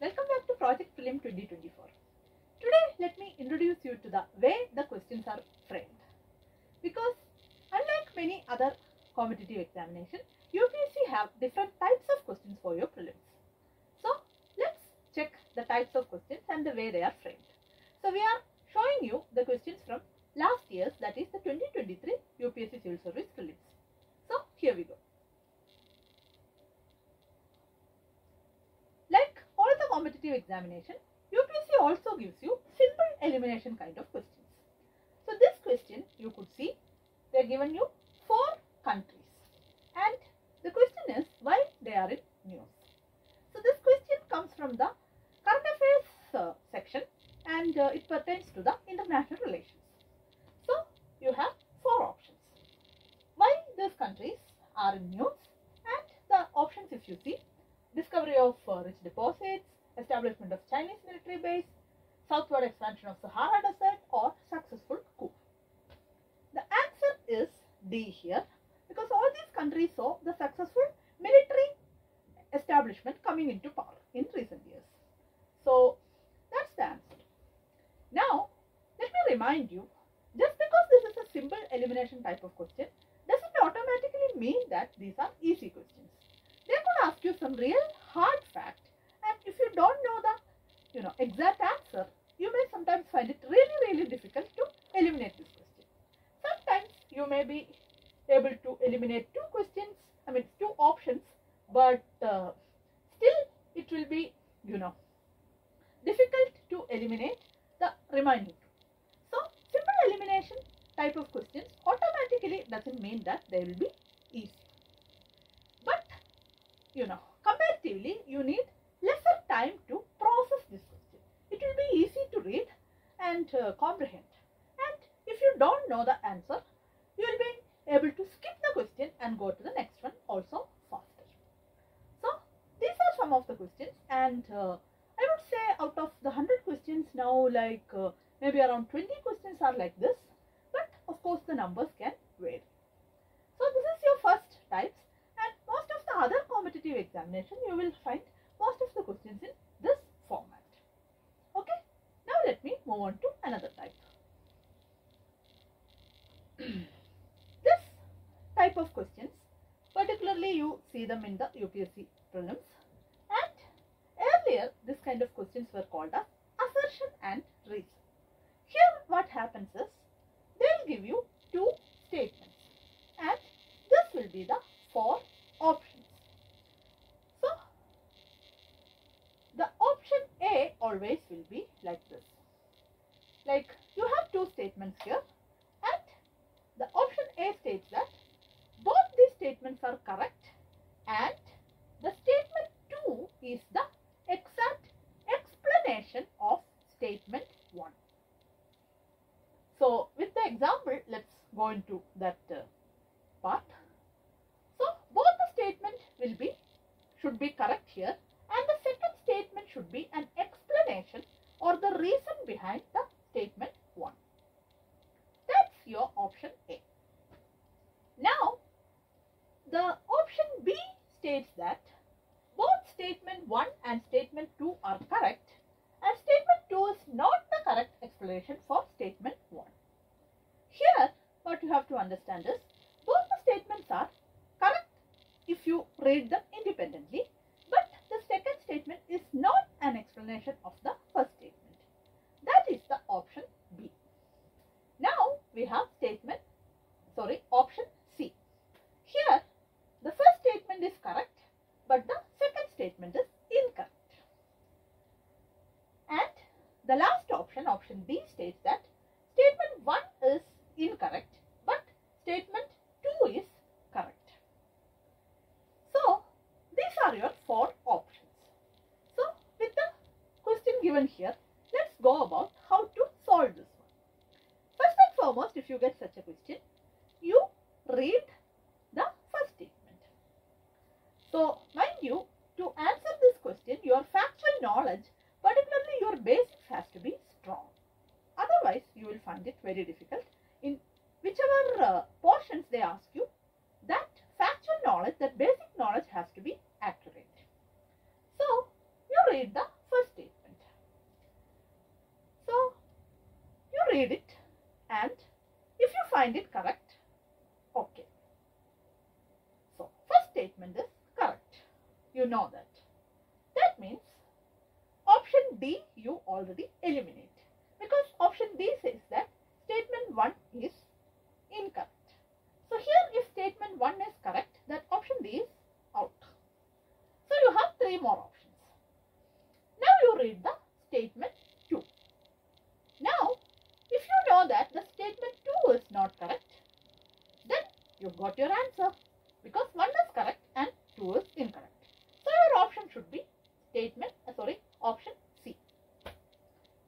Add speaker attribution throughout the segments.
Speaker 1: Welcome back to Project Prelim 2024. Today, let me introduce you to the way the questions are framed. Because unlike many other competitive examinations, UPSC have different types of questions for your prelims. So, let's check the types of questions and the way they are framed. So, we are showing you the questions from last year's that is the 2023 UPSC Civil Service prelims. So, here we go. Like all the competitive examination, also gives you simple elimination kind of questions. So this question you could see they are given you four countries and the question is why they are in news. So this question comes from the current affairs uh, section and uh, it pertains to the international relations. So you have four options. Why these countries are in news and the options if you see discovery of uh, rich deposits, establishment of Chinese military base, southward expansion of Sahara Desert or successful coup. The answer is D here because all these countries saw the successful military establishment coming into power in recent years. So that's the answer. Now let me remind you just because this is a simple elimination type of question doesn't automatically mean that these are easy questions they could ask you some real hard fact and if you don't know the you know exact answer you may sometimes find it really really difficult to eliminate this question sometimes you may be able to eliminate two questions i mean two options but uh, still it will be you know difficult to eliminate the remaining two so simple elimination type of questions automatically doesn't mean that they will be easy but you know, comparatively, you need lesser time to process this question. It will be easy to read and uh, comprehend. And if you don't know the answer, you will be able to skip the question and go to the next one also faster. So, these are some of the questions and uh, I would say out of the 100 questions now like uh, maybe around 20 questions are like this. But of course, the numbers can vary. So, this is your first types and most of the other competitive examination you will find most of the questions in this format. Okay. Now let me move on to another type. this type of questions particularly you see them in the UPSC prelims and earlier this kind of questions were called as assertion and reason. Here what happens is they will give you two statements and this will be the four options. So, the option A always will be like this. Like you have two statements here and the option A states that both these statements are correct and the statement 2 is the exact explanation of statement 1. So, with the example, let's go into that uh, part. So both the statement will be should be correct here and the second statement should be an explanation or the reason behind the statement 1. That's your option A. Now the option B states that both statement 1 and statement 2 are correct and statement 2 is not the correct explanation for statement 1. Here what you have to understand is both the statements are correct if you read them independently, statement is not an explanation of the first statement. That is the option if you get such a question, you read the first statement. So, mind you, to answer this question, your factual knowledge, particularly your basics, has to be strong. Otherwise, you will find it very difficult. In whichever uh, portions they ask you, that factual knowledge, that basic knowledge has to be accurate. So, you read the first statement. So, you read it and if you find it correct, okay. So, first statement is correct. You know that. That means option D you already eliminate because option D says that statement 1 is incorrect. So, here if statement 1 is correct, that option D is out. So, you have three more options. Now, you read the statement 2. Now, if you know that the statement 2 is not correct, then you have got your answer because 1 is correct and 2 is incorrect. So, your option should be statement, uh, sorry, option C.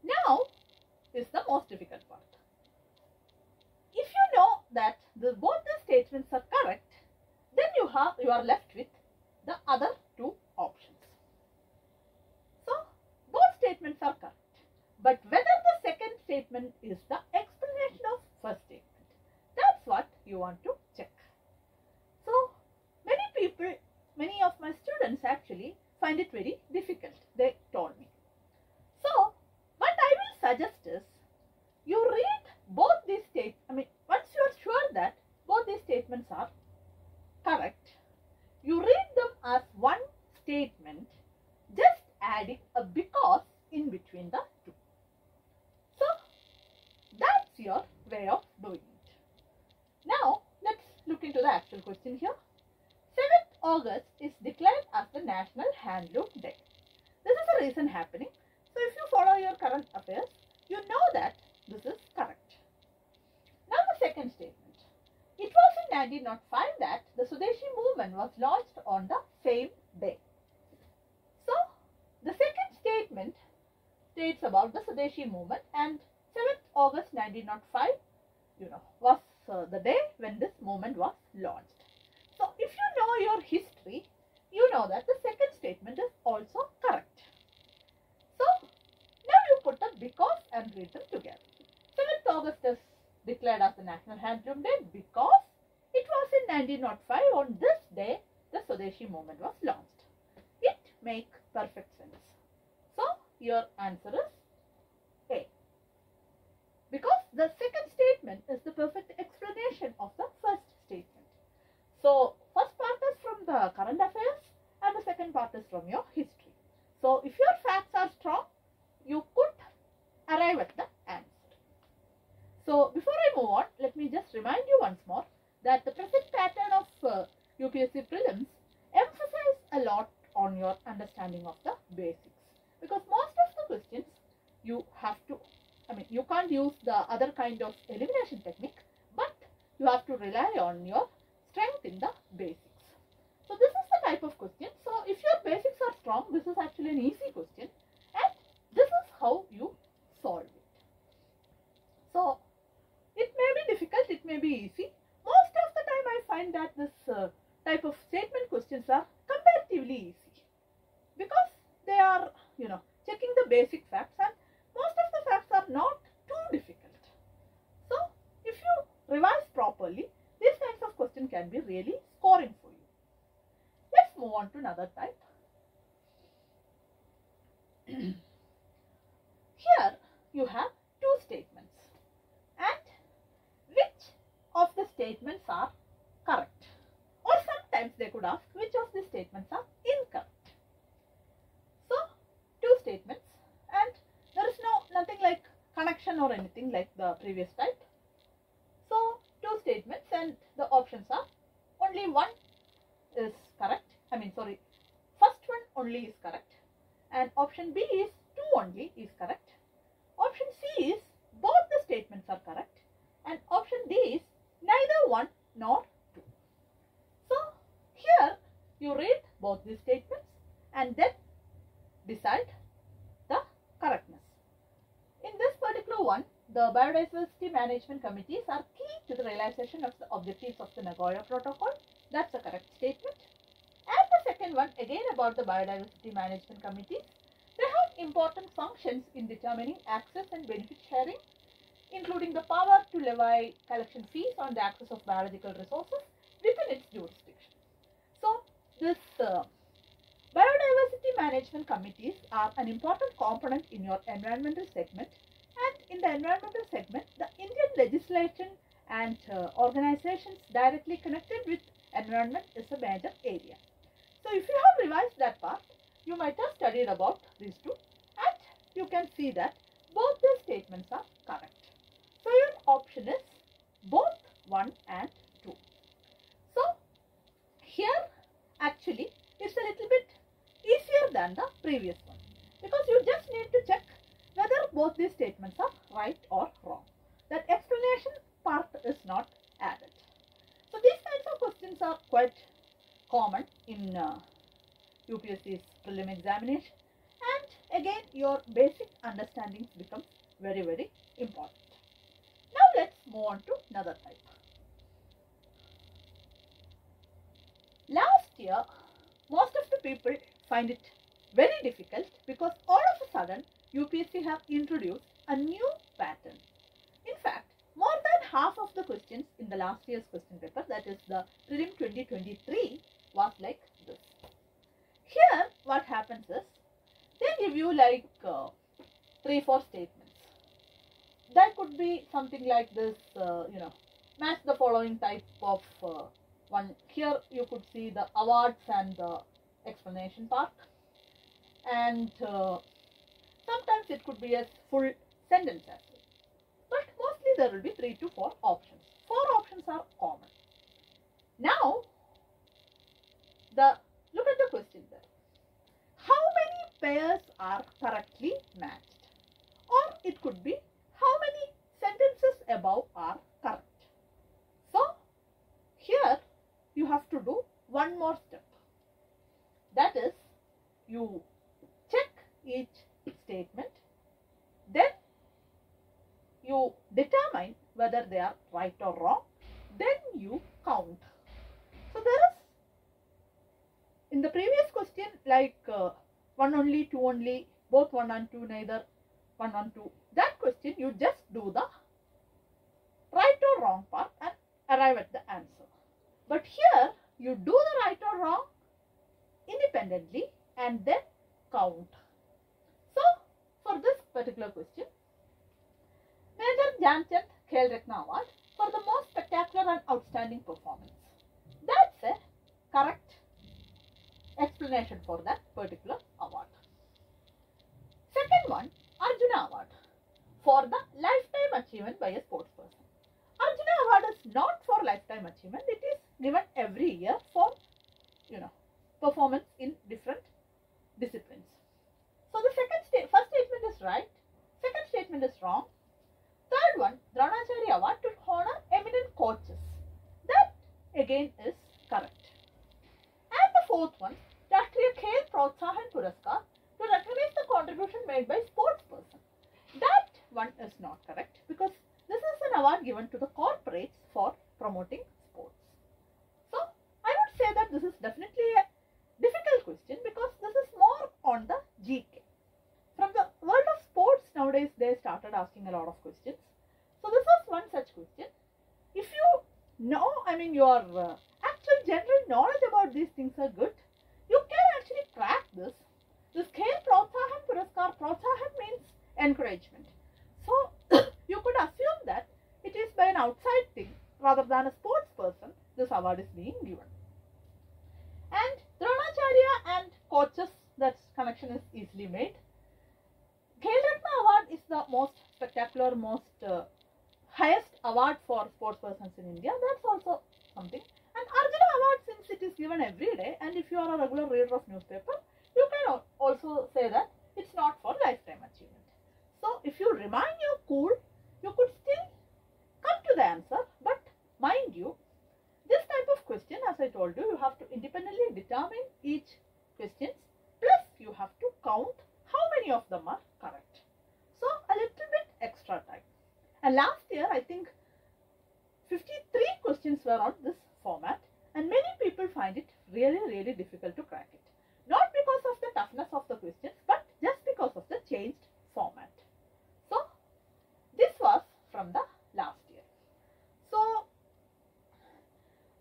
Speaker 1: Now, is the most difficult part. If you know that the, both the statements are correct, then you have you are left with the other two options. So, both statements are correct. But whether the statement is the explanation of first statement, that's what you want to check. So, many people, many of my students actually find it very difficult, they told me. So, what I will suggest is, you read both these statements, I mean, once you are sure that both these statements are correct, you read them as one statement, just adding a because in between the two. So, that's your way of doing it. Now, let's look into the actual question here. 7th August is declared as the National Handloom Day. This is a recent happening. So, if you follow your current affairs, you know that this is correct. Now, the second statement. It was in 1905 that the Swadeshi movement was launched on the same day. So, the second statement states about the Swadeshi movement and 7th August 1905, you know, was uh, the day when this movement was launched. So, if you know your history, you know that the second statement is also correct. So, now you put a because and them together. 7th August is declared as the National Handloom Day because it was in 1905 on this day the Swadeshi movement was launched. It makes perfect sense. So, your answer is A. Because the second statement is the perfect explanation of the first statement. So, first part is from the current affairs and from your history. So, if your facts are strong, you could arrive at the answer. So, before I move on, let me just remind you once more that the present pattern of uh, UPSC prelims emphasize a lot on your understanding of the basics because most of the questions you have to, I mean, you can't use the other kind of elimination technique, but you have to rely on your strength in the basics. So, this is the type of question. So, if your this is actually an easy question and this is how you solve it. So, it may be difficult, it may be easy. Most of the time I find that this uh, type of statement questions are comparatively easy because they are, you know, checking the basic facts and most of the facts are not too difficult. So, if you revise properly, these kinds of questions can be really scoring for you. Let's move on to another type. Here you have two statements and which of the statements are correct or sometimes they could ask which of the statements are incorrect. So two statements and there is no nothing like connection or anything like the previous type. So two statements and the options are only one is correct. I mean sorry first one only is correct and option B is two only is correct. Option C is both the statements are correct and option D is neither one nor two. So here you read both these statements and then decide the correctness. In this particular one, the biodiversity management committees are key to the realization of the objectives of the Nagoya Protocol. That's a correct statement. And the second one, again about the biodiversity management committees, they have important functions in determining access and benefit sharing, including the power to levy collection fees on the access of biological resources within its jurisdiction. This uh, biodiversity management committees are an important component in your environmental segment And in the environmental segment, the Indian legislation and uh, organizations directly connected with environment is a major area. So if you have revised that part, you might have studied about these two and you can see that both the statements are correct. So your option is both 1 and 2. So here actually it's a little bit easier than the previous one because you just need to check whether both these statements are right or wrong. That explanation part is not added. So these kinds of questions are quite common in uh, UPSC's prelim examination and again your basic understandings becomes very very important. Now let's move on to another type. Last year most of the people find it very difficult because all of a sudden UPSC have introduced a new pattern. In fact, more than half of the questions in the last year's question paper, that is the Prelim 2023, was like this. Here, what happens is, they give you like uh, three, four statements. That could be something like this, uh, you know, match the following type of uh, one. Here, you could see the awards and the explanation part. And uh, sometimes it could be a full sentence as well. But mostly there will be three to four options. Four options are common. Now, the look at the question there. How many pairs are correctly matched? Or it could be how many sentences above are correct. So, here you have to do one more step. That is, you each statement, then you determine whether they are right or wrong, then you count. So there is, in the previous question, like uh, one only, two only, both one and two, neither one and two. That question, you just do the right or wrong part and arrive at the answer. But here, you do the right or wrong independently and then count. Particular question, Major Dhyanchand Khel Ratna Award for the most spectacular and outstanding performance. That's a correct explanation for that particular award. Second one, Arjuna Award for the lifetime achievement by a sports person. Arjuna Award is not for lifetime achievement. It is given every year for, you know, performance in different disciplines. So the second sta- first statement is right. Second statement is wrong. Third one, Dronacharya Award to honor eminent coaches. That again is correct. And the fourth one, Rashtriya Khel Protsahan Puraskar to recognize the contribution made by sports person. That one is not correct because this is an award given to the corporates for promoting sports. So I would say that this is definitely a difficult question because this is more on the GK. From the world of sports nowadays they started asking a lot of questions. So this was one such question. If you know, I mean your uh, actual general knowledge about these things are good, you can actually crack this. This Khel Protsahan Puraskar, Protsahan means encouragement. So you could assume that it is by an outside thing rather than a sports person this award is being given. And Dronacharya and coaches, that connection is easily made. Khel Ratna Award is the most spectacular, most uh, highest award for sports persons in India. That's also something. And Arjuna Award, since it is given every day, and if you are a regular reader of newspaper, you can also say that it's not for lifetime achievement. So, if you remain your cool, you could still come to the answer. But mind you, this type of question, as I told you, you have to independently determine each questions. Plus, you have to count how many of them are correct. So, a little bit extra time. And last year, I think 53 questions were on this format, and many people find it really, really difficult to crack it. Not because of the toughness of the questions, but just because of the changed format. So, this was from the last year. So,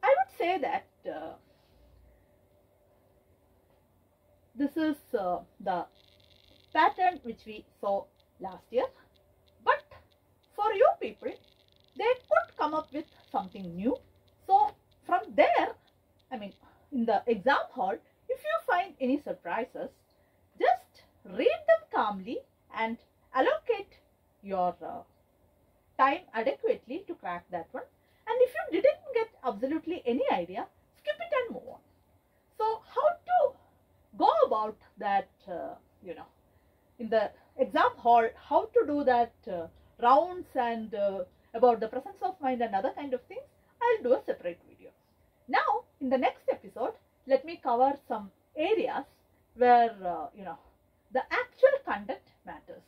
Speaker 1: I would say that uh, this is uh, the pattern which we saw last year. But for you people, they could come up with something new. So from there, I mean, in the exam hall, if you find any surprises, just read them calmly and allocate your uh, time adequately to crack that one. And if you didn't get absolutely any idea, skip it and move on. So how to go about that, uh, you know, in the exam hall, how to do that uh, rounds and uh, about the presence of mind and other kind of things, I'll do a separate video. Now, in the next episode, let me cover some areas where, uh, you know, the actual content matters.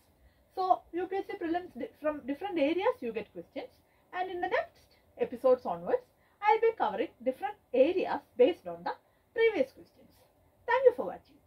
Speaker 1: So, UPSC prelims from different areas you get questions and in the next episodes onwards, I'll be covering different areas based on the previous questions. Thank you for watching.